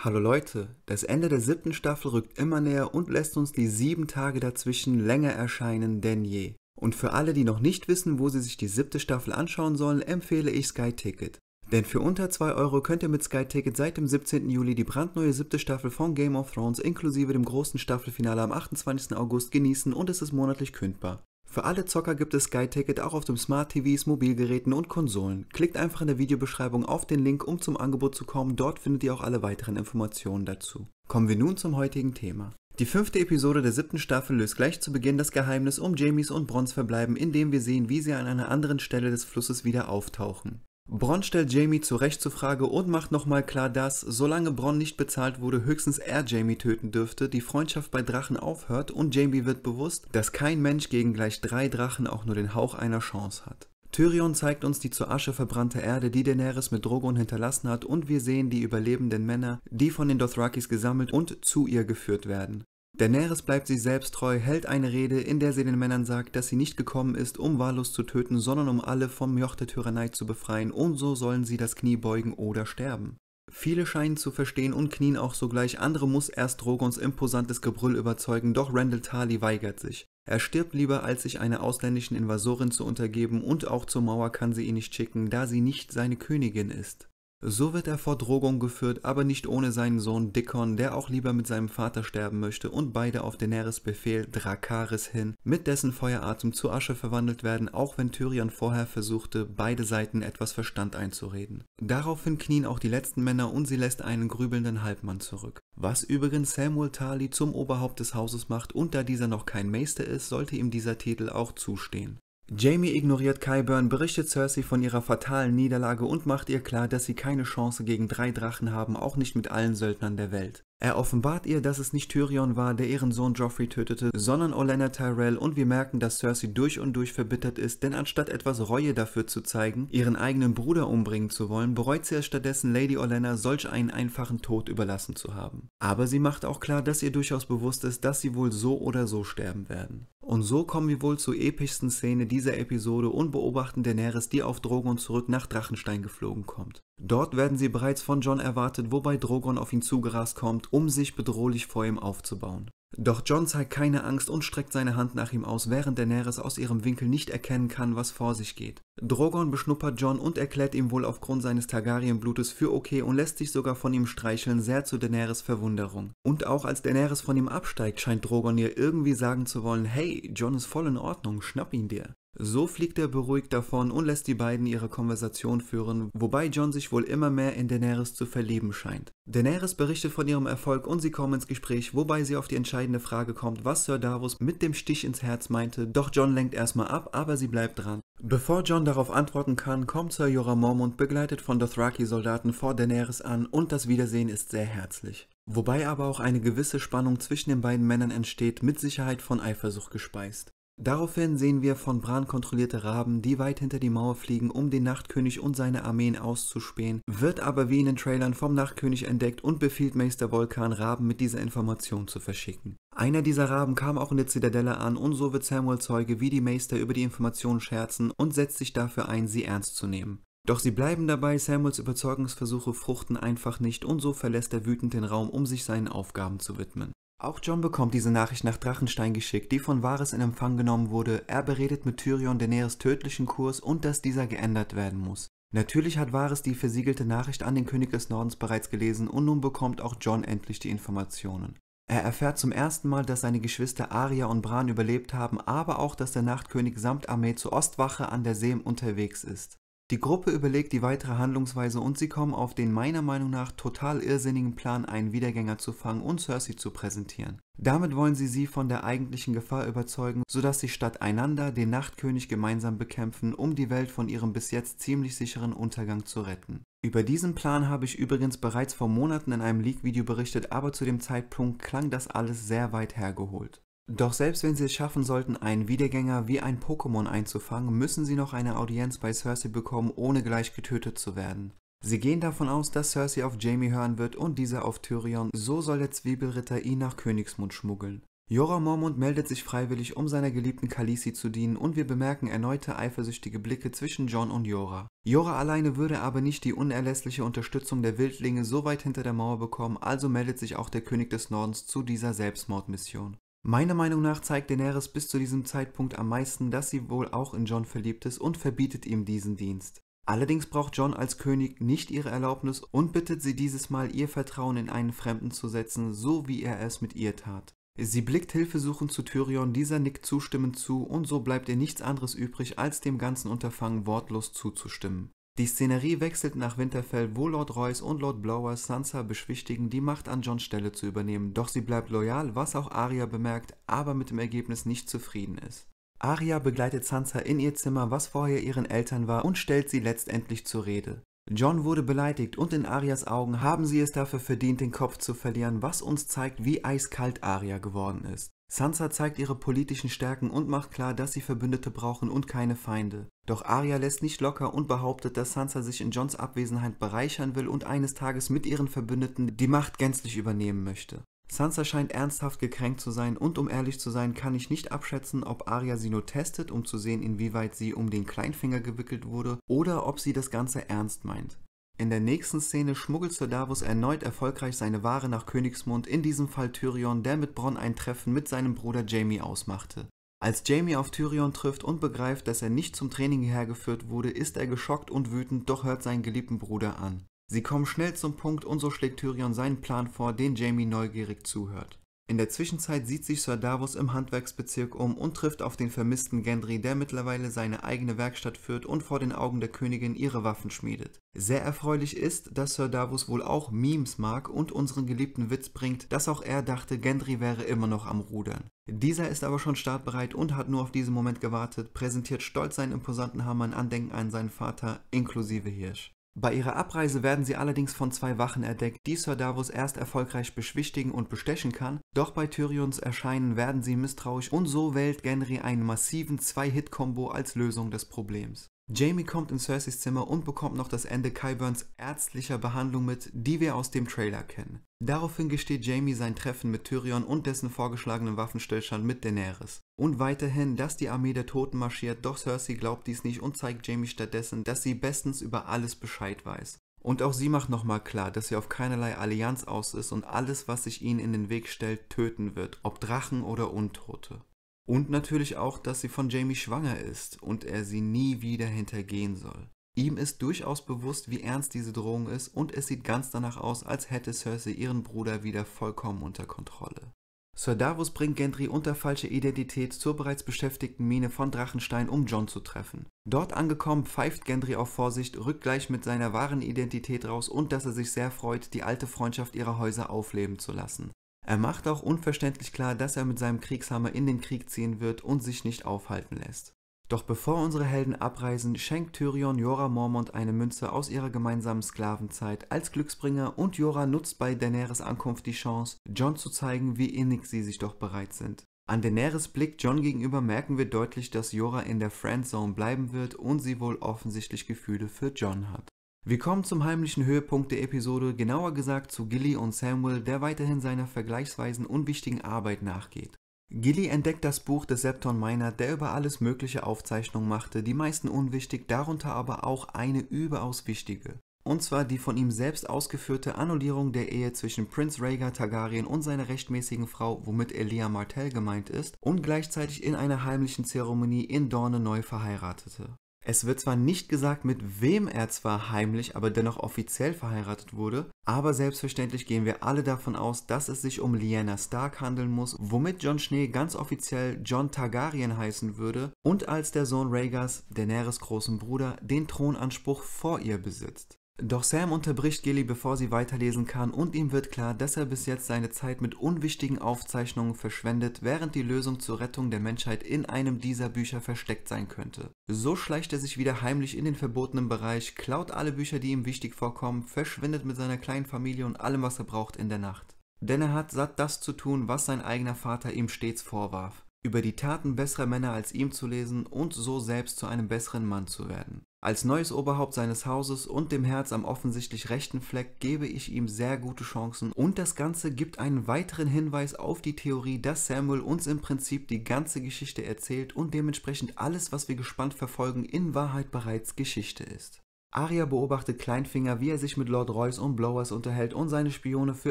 Hallo Leute, das Ende der siebten Staffel rückt immer näher und lässt uns die sieben Tage dazwischen länger erscheinen denn je. Und für alle, die noch nicht wissen, wo sie sich die siebte Staffel anschauen sollen, empfehle ich Sky Ticket. Denn für unter 2 Euro könnt ihr mit Sky Ticket seit dem 17. Juli die brandneue siebte Staffel von Game of Thrones inklusive dem großen Staffelfinale am 28. August genießen und es ist monatlich kündbar. Für alle Zocker gibt es Sky Ticket auch auf dem Smart TVs, Mobilgeräten und Konsolen. Klickt einfach in der Videobeschreibung auf den Link, um zum Angebot zu kommen. Dort findet ihr auch alle weiteren Informationen dazu. Kommen wir nun zum heutigen Thema. Die fünfte Episode der siebten Staffel löst gleich zu Beginn das Geheimnis um Jamies und Brons Verbleiben, indem wir sehen, wie sie an einer anderen Stelle des Flusses wieder auftauchen. Bronn stellt Jamie zu Recht zur Frage und macht nochmal klar, dass, solange Bronn nicht bezahlt wurde, höchstens er Jamie töten dürfte, die Freundschaft bei Drachen aufhört und Jamie wird bewusst, dass kein Mensch gegen gleich drei Drachen auch nur den Hauch einer Chance hat. Tyrion zeigt uns die zur Asche verbrannte Erde, die Daenerys mit Drogon hinterlassen hat und wir sehen die überlebenden Männer, die von den Dothrakis gesammelt und zu ihr geführt werden. Daenerys bleibt sich selbst treu, hält eine Rede, in der sie den Männern sagt, dass sie nicht gekommen ist, um wahllos zu töten, sondern um alle vom Joch der Tyrannei zu befreien, und so sollen sie das Knie beugen oder sterben. Viele scheinen zu verstehen und knien auch sogleich, andere muss erst Drogons imposantes Gebrüll überzeugen, doch Randall Tarly weigert sich. Er stirbt lieber, als sich einer ausländischen Invasorin zu untergeben, und auch zur Mauer kann sie ihn nicht schicken, da sie nicht seine Königin ist. So wird er vor Drogon geführt, aber nicht ohne seinen Sohn Dickon, der auch lieber mit seinem Vater sterben möchte und beide auf Daenerys Befehl Drakaris hin, mit dessen Feueratem zu Asche verwandelt werden, auch wenn Tyrion vorher versuchte, beide Seiten etwas Verstand einzureden. Daraufhin knien auch die letzten Männer und sie lässt einen grübelnden Halbmann zurück. Was übrigens Samuel Tarly zum Oberhaupt des Hauses macht und da dieser noch kein Meister ist, sollte ihm dieser Titel auch zustehen. Jamie ignoriert Kyburn, berichtet Cersei von ihrer fatalen Niederlage und macht ihr klar, dass sie keine Chance gegen drei Drachen haben, auch nicht mit allen Söldnern der Welt. Er offenbart ihr, dass es nicht Tyrion war, der ihren Sohn Joffrey tötete, sondern Olenna Tyrell und wir merken, dass Cersei durch und durch verbittert ist, denn anstatt etwas Reue dafür zu zeigen, ihren eigenen Bruder umbringen zu wollen, bereut sie es stattdessen, Lady Olenna solch einen einfachen Tod überlassen zu haben. Aber sie macht auch klar, dass ihr durchaus bewusst ist, dass sie wohl so oder so sterben werden. Und so kommen wir wohl zur epischsten Szene dieser Episode und beobachten Daenerys, die auf Drogon zurück nach Drachenstein geflogen kommt. Dort werden sie bereits von John erwartet, wobei Drogon auf ihn zugerast kommt, um sich bedrohlich vor ihm aufzubauen. Doch John zeigt keine Angst und streckt seine Hand nach ihm aus, während Daenerys aus ihrem Winkel nicht erkennen kann, was vor sich geht. Drogon beschnuppert John und erklärt ihm wohl aufgrund seines Targaryen-Blutes für okay und lässt sich sogar von ihm streicheln, sehr zu Daenerys Verwunderung. Und auch als Daenerys von ihm absteigt, scheint Drogon ihr irgendwie sagen zu wollen, hey, John ist voll in Ordnung, schnapp ihn dir. So fliegt er beruhigt davon und lässt die beiden ihre Konversation führen, wobei John sich wohl immer mehr in Daenerys zu verlieben scheint. Daenerys berichtet von ihrem Erfolg und sie kommen ins Gespräch, wobei sie auf die entscheidende Frage kommt, was Sir Davos mit dem Stich ins Herz meinte, doch John lenkt erstmal ab, aber sie bleibt dran. Bevor John darauf antworten kann, kommt Sir Jorah Mormont begleitet von Dothraki-Soldaten vor Daenerys an und das Wiedersehen ist sehr herzlich. Wobei aber auch eine gewisse Spannung zwischen den beiden Männern entsteht, mit Sicherheit von Eifersucht gespeist. Daraufhin sehen wir von Bran kontrollierte Raben, die weit hinter die Mauer fliegen, um den Nachtkönig und seine Armeen auszuspähen, wird aber wie in den Trailern vom Nachtkönig entdeckt und befiehlt Meister Vulkan, Raben mit dieser Information zu verschicken. Einer dieser Raben kam auch in der Zitadelle an und so wird Samuel Zeuge, wie die Meister über die Information scherzen und setzt sich dafür ein, sie ernst zu nehmen. Doch sie bleiben dabei, Samuels Überzeugungsversuche fruchten einfach nicht und so verlässt er wütend den Raum, um sich seinen Aufgaben zu widmen. Auch John bekommt diese Nachricht nach Drachenstein geschickt, die von Varys in Empfang genommen wurde. Er beredet mit Tyrion Daenerys tödlichen Kurs und dass dieser geändert werden muss. Natürlich hat Varys die versiegelte Nachricht an den König des Nordens bereits gelesen und nun bekommt auch John endlich die Informationen. Er erfährt zum ersten Mal, dass seine Geschwister Arya und Bran überlebt haben, aber auch, dass der Nachtkönig samt Armee zur Ostwache an der See unterwegs ist. Die Gruppe überlegt die weitere Handlungsweise und sie kommen auf den meiner Meinung nach total irrsinnigen Plan, einen Wiedergänger zu fangen und Cersei zu präsentieren. Damit wollen sie sie von der eigentlichen Gefahr überzeugen, sodass sie statt einander den Nachtkönig gemeinsam bekämpfen, um die Welt von ihrem bis jetzt ziemlich sicheren Untergang zu retten. Über diesen Plan habe ich übrigens bereits vor Monaten in einem Leak-Video berichtet, aber zu dem Zeitpunkt klang das alles sehr weit hergeholt. Doch selbst wenn sie es schaffen sollten, einen Wiedergänger wie ein Pokémon einzufangen, müssen sie noch eine Audienz bei Cersei bekommen, ohne gleich getötet zu werden. Sie gehen davon aus, dass Cersei auf Jamie hören wird und dieser auf Tyrion, so soll der Zwiebelritter ihn nach Königsmund schmuggeln. Jorah Mormont meldet sich freiwillig, um seiner geliebten Khaleesi zu dienen und wir bemerken erneute eifersüchtige Blicke zwischen Jon und Jorah. Jorah alleine würde aber nicht die unerlässliche Unterstützung der Wildlinge so weit hinter der Mauer bekommen, also meldet sich auch der König des Nordens zu dieser Selbstmordmission. Meiner Meinung nach zeigt Daenerys bis zu diesem Zeitpunkt am meisten, dass sie wohl auch in Jon verliebt ist und verbietet ihm diesen Dienst. Allerdings braucht Jon als König nicht ihre Erlaubnis und bittet sie dieses Mal ihr Vertrauen in einen Fremden zu setzen, so wie er es mit ihr tat. Sie blickt hilfesuchend zu Tyrion, dieser nickt zustimmend zu und so bleibt ihr nichts anderes übrig, als dem ganzen Unterfangen wortlos zuzustimmen. Die Szenerie wechselt nach Winterfell, wo Lord Royce und Lord Blower Sansa beschwichtigen, die Macht an Johns Stelle zu übernehmen, doch sie bleibt loyal, was auch Arya bemerkt, aber mit dem Ergebnis nicht zufrieden ist. Arya begleitet Sansa in ihr Zimmer, was vorher ihren Eltern war, und stellt sie letztendlich zur Rede. John wurde beleidigt und in Arias Augen haben sie es dafür verdient, den Kopf zu verlieren, was uns zeigt, wie eiskalt Aria geworden ist. Sansa zeigt ihre politischen Stärken und macht klar, dass sie Verbündete brauchen und keine Feinde. Doch Arya lässt nicht locker und behauptet, dass Sansa sich in Johns Abwesenheit bereichern will und eines Tages mit ihren Verbündeten die Macht gänzlich übernehmen möchte. Sansa scheint ernsthaft gekränkt zu sein und um ehrlich zu sein, kann ich nicht abschätzen, ob Arya sie nur testet, um zu sehen, inwieweit sie um den Kleinfinger gewickelt wurde, oder ob sie das Ganze ernst meint. In der nächsten Szene schmuggelt Sir Davos erneut erfolgreich seine Ware nach Königsmund, in diesem Fall Tyrion, der mit Bronn ein Treffen mit seinem Bruder Jamie ausmachte. Als Jamie auf Tyrion trifft und begreift, dass er nicht zum Training hergeführt wurde, ist er geschockt und wütend, doch hört seinen geliebten Bruder an. Sie kommen schnell zum Punkt und so schlägt Tyrion seinen Plan vor, den Jamie neugierig zuhört. In der Zwischenzeit sieht sich Sir Davos im Handwerksbezirk um und trifft auf den vermissten Gendry, der mittlerweile seine eigene Werkstatt führt und vor den Augen der Königin ihre Waffen schmiedet. Sehr erfreulich ist, dass Sir Davos wohl auch Memes mag und unseren geliebten Witz bringt, dass auch er dachte, Gendry wäre immer noch am Rudern. Dieser ist aber schon startbereit und hat nur auf diesen Moment gewartet, präsentiert stolz seinen imposanten Hammer in Andenken an seinen Vater inklusive Hirsch. Bei ihrer Abreise werden sie allerdings von zwei Wachen erdeckt, die Sir Davos erst erfolgreich beschwichtigen und bestechen kann, doch bei Tyrions Erscheinen werden sie misstrauisch und so wählt Gendry einen massiven Zwei-Hit-Kombo als Lösung des Problems. Jamie kommt in Cerseys Zimmer und bekommt noch das Ende Kyburns ärztlicher Behandlung mit, die wir aus dem Trailer kennen. Daraufhin gesteht Jamie sein Treffen mit Tyrion und dessen vorgeschlagenen Waffenstillstand mit Daenerys. Und weiterhin, dass die Armee der Toten marschiert, doch Cersei glaubt dies nicht und zeigt Jamie stattdessen, dass sie bestens über alles Bescheid weiß. Und auch sie macht nochmal klar, dass sie auf keinerlei Allianz aus ist und alles, was sich ihnen in den Weg stellt, töten wird, ob Drachen oder Untote. Und natürlich auch, dass sie von Jamie schwanger ist und er sie nie wieder hintergehen soll. Ihm ist durchaus bewusst, wie ernst diese Drohung ist und es sieht ganz danach aus, als hätte Cersei ihren Bruder wieder vollkommen unter Kontrolle. Sir Davos bringt Gendry unter falscher Identität zur bereits beschäftigten Mine von Drachenstein, um John zu treffen. Dort angekommen pfeift Gendry auf Vorsicht, rückt gleich mit seiner wahren Identität raus und dass er sich sehr freut, die alte Freundschaft ihrer Häuser aufleben zu lassen. Er macht auch unverständlich klar, dass er mit seinem Kriegshammer in den Krieg ziehen wird und sich nicht aufhalten lässt. Doch bevor unsere Helden abreisen, schenkt Tyrion Jorah Mormont eine Münze aus ihrer gemeinsamen Sklavenzeit als Glücksbringer und Jorah nutzt bei Daenerys Ankunft die Chance, Jon zu zeigen, wie innig sie sich doch bereit sind. An Daenerys Blick Jon gegenüber merken wir deutlich, dass Jorah in der Friendzone bleiben wird und sie wohl offensichtlich Gefühle für Jon hat. Wir kommen zum heimlichen Höhepunkt der Episode, genauer gesagt zu Gilly und Samuel, der weiterhin seiner vergleichsweise unwichtigen Arbeit nachgeht. Gilly entdeckt das Buch des Septon Miner, der über alles mögliche Aufzeichnungen machte, die meisten unwichtig, darunter aber auch eine überaus wichtige. Und zwar die von ihm selbst ausgeführte Annullierung der Ehe zwischen Prinz Rhaegar Targaryen und seiner rechtmäßigen Frau, womit Elia Martell gemeint ist, und gleichzeitig in einer heimlichen Zeremonie in Dorne neu verheiratete. Es wird zwar nicht gesagt, mit wem er zwar heimlich, aber dennoch offiziell verheiratet wurde, aber selbstverständlich gehen wir alle davon aus, dass es sich um Lyanna Stark handeln muss, womit Jon Schnee ganz offiziell John Targaryen heißen würde und als der Sohn Rhaegars, Daenerys großen Bruder, den Thronanspruch vor ihr besitzt. Doch Sam unterbricht Gilly, bevor sie weiterlesen kann und ihm wird klar, dass er bis jetzt seine Zeit mit unwichtigen Aufzeichnungen verschwendet, während die Lösung zur Rettung der Menschheit in einem dieser Bücher versteckt sein könnte. So schleicht er sich wieder heimlich in den verbotenen Bereich, klaut alle Bücher, die ihm wichtig vorkommen, verschwindet mit seiner kleinen Familie und allem, was er braucht in der Nacht. Denn er hat satt das zu tun, was sein eigener Vater ihm stets vorwarf über die Taten besserer Männer als ihm zu lesen und so selbst zu einem besseren Mann zu werden. Als neues Oberhaupt seines Hauses und dem Herz am offensichtlich rechten Fleck gebe ich ihm sehr gute Chancen und das Ganze gibt einen weiteren Hinweis auf die Theorie, dass Samuel uns im Prinzip die ganze Geschichte erzählt und dementsprechend alles, was wir gespannt verfolgen, in Wahrheit bereits Geschichte ist. Arya beobachtet Kleinfinger, wie er sich mit Lord Royce und Blowers unterhält und seine Spione für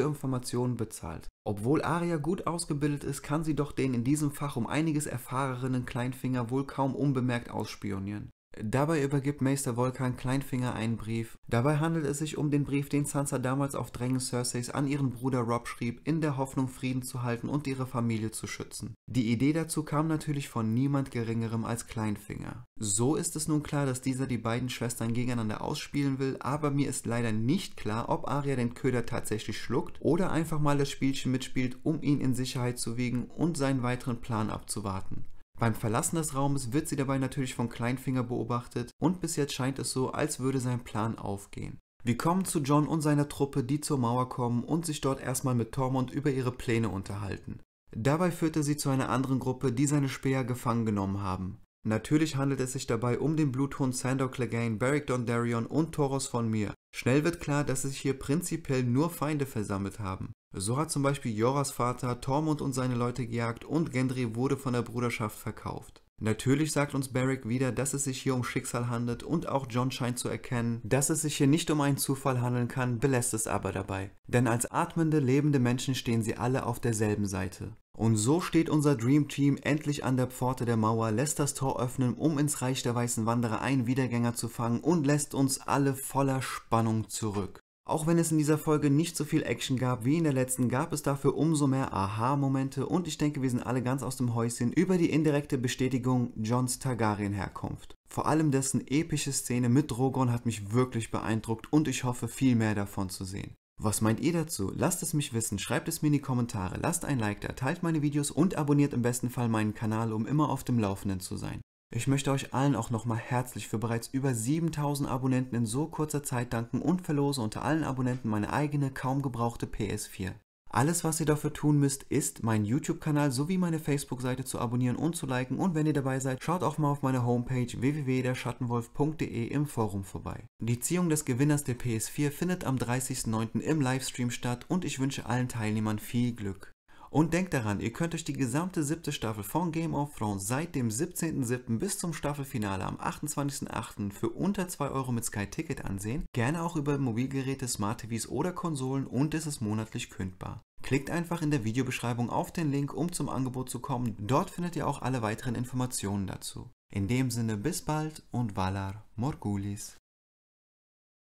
Informationen bezahlt. Obwohl Arya gut ausgebildet ist, kann sie doch den in diesem Fach um einiges erfahrenen Kleinfinger wohl kaum unbemerkt ausspionieren. Dabei übergibt Meister Volkan Kleinfinger einen Brief. Dabei handelt es sich um den Brief, den Sansa damals auf Drängen Cerseis an ihren Bruder Rob schrieb, in der Hoffnung Frieden zu halten und ihre Familie zu schützen. Die Idee dazu kam natürlich von niemand geringerem als Kleinfinger. So ist es nun klar, dass dieser die beiden Schwestern gegeneinander ausspielen will, aber mir ist leider nicht klar, ob Arya den Köder tatsächlich schluckt oder einfach mal das Spielchen mitspielt, um ihn in Sicherheit zu wiegen und seinen weiteren Plan abzuwarten. Beim Verlassen des Raumes wird sie dabei natürlich von Kleinfinger beobachtet und bis jetzt scheint es so, als würde sein Plan aufgehen. Wir kommen zu John und seiner Truppe, die zur Mauer kommen und sich dort erstmal mit Tormund über ihre Pläne unterhalten. Dabei führt er sie zu einer anderen Gruppe, die seine Speer gefangen genommen haben. Natürlich handelt es sich dabei um den Bluthund Sandor Clegane, Beric Dondarrion und Toros von Mir. Schnell wird klar, dass sich hier prinzipiell nur Feinde versammelt haben. So hat zum Beispiel Joras Vater Tormund und seine Leute gejagt und Gendry wurde von der Bruderschaft verkauft. Natürlich sagt uns Beric wieder, dass es sich hier um Schicksal handelt und auch John scheint zu erkennen, dass es sich hier nicht um einen Zufall handeln kann, belässt es aber dabei. Denn als atmende, lebende Menschen stehen sie alle auf derselben Seite. Und so steht unser Dream Team endlich an der Pforte der Mauer, lässt das Tor öffnen, um ins Reich der Weißen Wanderer einen Wiedergänger zu fangen und lässt uns alle voller Spannung zurück. Auch wenn es in dieser Folge nicht so viel Action gab wie in der letzten, gab es dafür umso mehr Aha-Momente und ich denke, wir sind alle ganz aus dem Häuschen über die indirekte Bestätigung Johns Targaryen-Herkunft. Vor allem dessen epische Szene mit Drogon hat mich wirklich beeindruckt und ich hoffe, viel mehr davon zu sehen. Was meint ihr dazu? Lasst es mich wissen, schreibt es mir in die Kommentare, lasst ein Like da, teilt meine Videos und abonniert im besten Fall meinen Kanal, um immer auf dem Laufenden zu sein. Ich möchte euch allen auch nochmal herzlich für bereits über 7000 Abonnenten in so kurzer Zeit danken und verlose unter allen Abonnenten meine eigene, kaum gebrauchte PS4. Alles, was ihr dafür tun müsst, ist, meinen YouTube-Kanal sowie meine Facebook-Seite zu abonnieren und zu liken und wenn ihr dabei seid, schaut auch mal auf meiner Homepage www.derschattenwolf.de im Forum vorbei. Die Ziehung des Gewinners der PS4 findet am 30.09. im Livestream statt und ich wünsche allen Teilnehmern viel Glück. Und denkt daran, ihr könnt euch die gesamte siebte Staffel von Game of Thrones seit dem 17.07. bis zum Staffelfinale am 28.08. für unter 2 Euro mit Sky Ticket ansehen. Gerne auch über Mobilgeräte, Smart TVs oder Konsolen und es ist monatlich kündbar. Klickt einfach in der Videobeschreibung auf den Link, um zum Angebot zu kommen. Dort findet ihr auch alle weiteren Informationen dazu. In dem Sinne bis bald und Valar Morgulis.